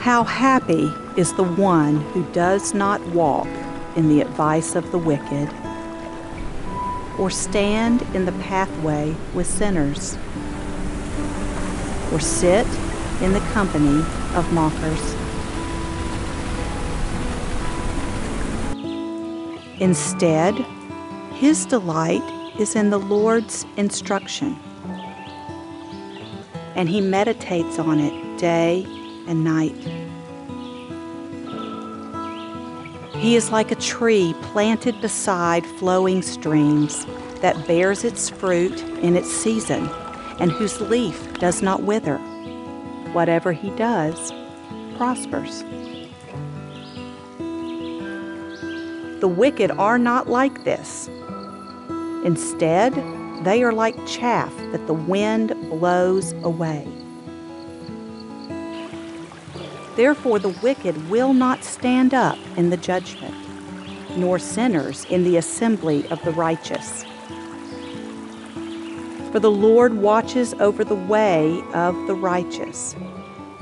How happy is the one who does not walk in the advice of the wicked, or stand in the pathway with sinners, or sit in the company of mockers. Instead, his delight is in the Lord's instruction, and he meditates on it day and night. He is like a tree planted beside flowing streams that bears its fruit in its season and whose leaf does not wither. Whatever he does prospers. The wicked are not like this. Instead, they are like chaff that the wind blows away. Therefore, the wicked will not stand up in the judgment, nor sinners in the assembly of the righteous. For the Lord watches over the way of the righteous,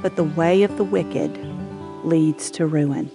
but the way of the wicked leads to ruin.